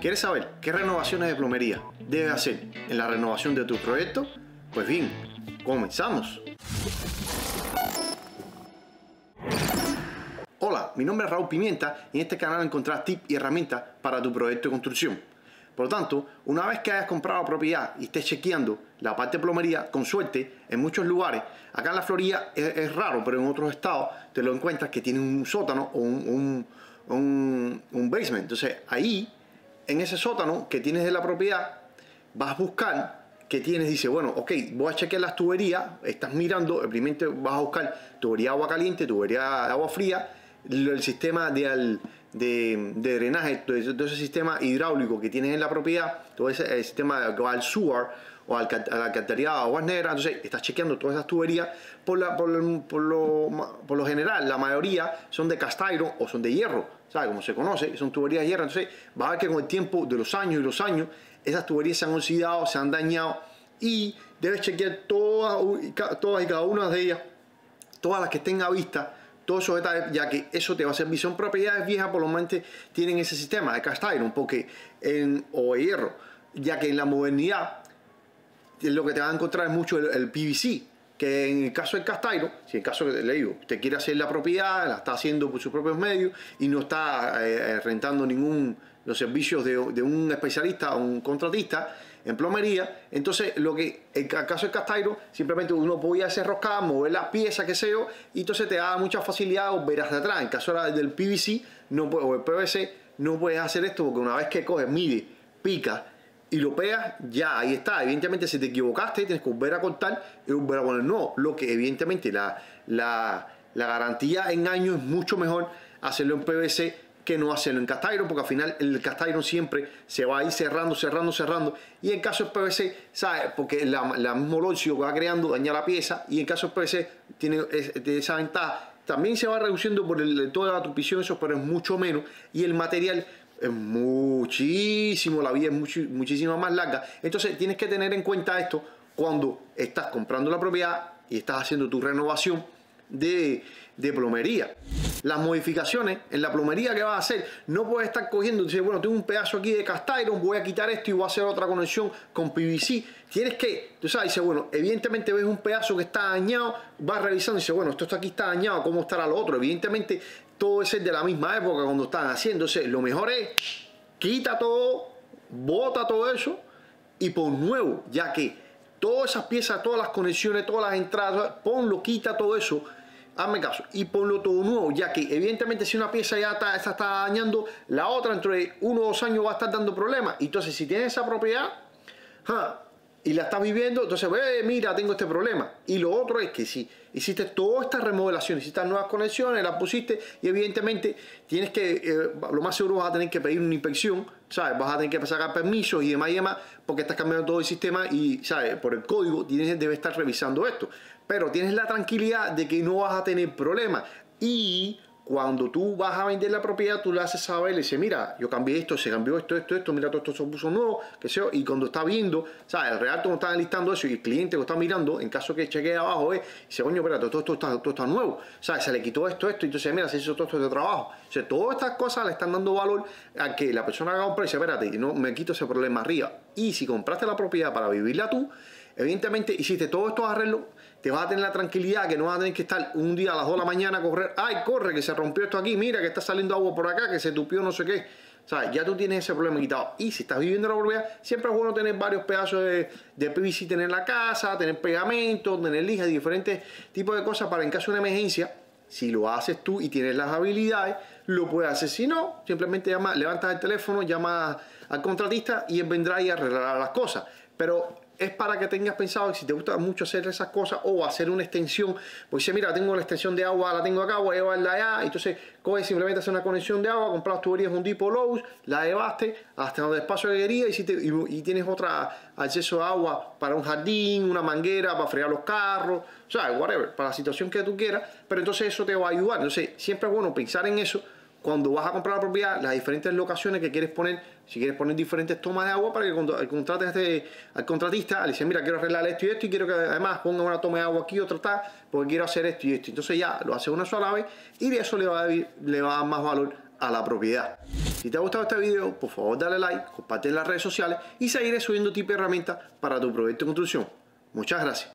¿Quieres saber qué renovaciones de plomería debes hacer en la renovación de tu proyecto? Pues bien, comenzamos. Hola, mi nombre es Raúl Pimienta y en este canal encontrarás tips y herramientas para tu proyecto de construcción. Por lo tanto, una vez que hayas comprado la propiedad y estés chequeando la parte de plomería, con suerte, en muchos lugares, acá en la Florida es, raro, pero en otros estados te lo encuentras que tiene un sótano o un, un, un basement. Entonces ahí en ese sótano que tienes de la propiedad, vas a buscar que tienes, dice, bueno, ok, voy a chequear las tuberías, estás mirando, primero vas a buscar tubería agua caliente, tubería agua fría, el sistema de, de, drenaje, todo ese sistema hidráulico que tienes en la propiedad, todo ese sistema que va al sewer o al, a la alcantarillado de aguas negras, entonces estás chequeando todas esas tuberías, por, la, por, lo, por lo general, la mayoría son de cast o son de hierro, ¿sabes? Como se conoce, son tuberías de hierro. Entonces, va a ver que con el tiempo de los años y los años, esas tuberías se han oxidado, se han dañado y debes chequear todas, todas y cada una de ellas, todas las que estén a vista, esos detalles, ya que eso te va a servir. Son propiedades viejas, por lo menos tienen ese sistema de cast iron porque en, o de hierro, ya que en la modernidad lo que te va a encontrar es mucho el PVC que en el caso del Castairo, si en el caso que le digo, usted quiere hacer la propiedad, la está haciendo por sus propios medios y no está eh, eh, rentando ningún los servicios de, un especialista o un contratista en plomería, entonces lo que en el caso del Castairo, simplemente uno podía hacer roscada, mover las piezas, que yo, y entonces te da mucha facilidad verás de atrás. En el caso del PVC no o el PVC, no puedes hacer esto porque una vez que coges, mide, pica y lo pegas, ya, ahí está. Evidentemente, si te equivocaste, tienes que volver a cortar y volver a poner no. Lo que evidentemente la, la, garantía en años es mucho mejor hacerlo en PVC que no hacerlo en cast porque al final el cast siempre se va a ir cerrando, cerrando, cerrando. Y en caso de PVC, ¿sabes? Porque la, la va creando daña la pieza y en caso de PVC tiene esa ventaja. También se va reduciendo por el, toda la tupición, eso, pero es mucho menos. Y el material es muchísimo, la vida es muchísimo más larga. Entonces tienes que tener en cuenta esto cuando estás comprando la propiedad y estás haciendo tu renovación de, de plomería las modificaciones en la plomería que vas a hacer. No puedes estar cogiendo decir, bueno, tengo un pedazo aquí de cast iron, voy a quitar esto y voy a hacer otra conexión con PVC. Tienes que, tú sabes, dice, bueno, evidentemente ves un pedazo que está dañado, vas revisando y dices, bueno, esto aquí está dañado, ¿cómo estará lo otro? Evidentemente todo es de la misma época cuando están haciéndose. Lo mejor es quita todo, bota todo eso y pon nuevo, ya que todas esas piezas, todas las conexiones, todas las entradas, ponlo, quita todo eso hazme caso, y ponlo todo nuevo, ya que evidentemente si una pieza ya está, está dañando, la otra entre uno o dos años va a estar dando problemas. Entonces, si tienes esa propiedad y la estás viviendo, entonces, eh, mira, tengo este problema. Y lo otro es que si hiciste todas estas remodelaciones, hiciste nuevas conexiones, las pusiste y evidentemente tienes que, eh, lo más seguro vas a tener que pedir una inspección, ¿sabes? Vas a tener que sacar permisos y demás y demás, porque estás cambiando todo el sistema y, ¿sabes? Por el código tienes, debe estar revisando esto pero tienes la tranquilidad de que no vas a tener problemas. Y cuando tú vas a vender la propiedad, tú le haces saber, le dices, mira, yo cambié esto, se cambió esto, esto, esto, mira, todo esto se puso nuevo, que sea, y cuando está viendo, ¿sabes? El realto no está listando eso y el cliente lo está mirando, en caso que chequee abajo, eh, dice, coño, espérate, todo esto está, todo está nuevo, ¿sabes? Se le quitó esto, esto, y entonces, mira, se hizo todo esto de trabajo. O sea, todas estas cosas le están dando valor a que la persona haga un precio, espérate, no me quito ese problema arriba. Y si compraste la propiedad para vivirla tú, evidentemente hiciste todos estos arreglos te vas a tener la tranquilidad que no vas a tener que estar un día a las 2 de la mañana a correr, ay, corre, que se rompió esto aquí, mira que está saliendo agua por acá, que se tupió no sé qué. O sea, ya tú tienes ese problema quitado. Y si estás viviendo la propiedad, siempre es bueno tener varios pedazos de, de PVC, tener en la casa, tener pegamento, tener lijas, diferentes tipos de cosas para en caso de una emergencia. Si lo haces tú y tienes las habilidades, lo puedes hacer. Si no, simplemente llama, levantas el teléfono, llamas al contratista y él vendrá y arreglará las cosas. Pero es para que tengas pensado que si te gusta mucho hacer esas cosas o hacer una extensión, pues dice, mira, tengo la extensión de agua, la tengo acá, voy a llevarla allá, entonces coges simplemente hacer una conexión de agua, compras tuberías un tipo Lowe's, la llevaste hasta donde espacio que querías y, y, tienes otra acceso de agua para un jardín, una manguera para fregar los carros, o sea, whatever, para la situación que tú quieras, pero entonces eso te va a ayudar, entonces siempre es bueno pensar en eso cuando vas a comprar la propiedad, las diferentes locaciones que quieres poner, si quieres poner diferentes tomas de agua para que cuando contrates este, al contratista, le dices, mira, quiero arreglar esto y esto y quiero que además ponga una toma de agua aquí, otra tal, porque quiero hacer esto y esto. Entonces ya lo hace una sola vez y de eso le va a, le va a dar más valor a la propiedad. Si te ha gustado este video, por favor dale like, comparte en las redes sociales y seguiré subiendo tips y herramientas para tu proyecto de construcción. Muchas gracias.